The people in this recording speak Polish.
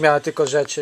miała tylko rzeczy.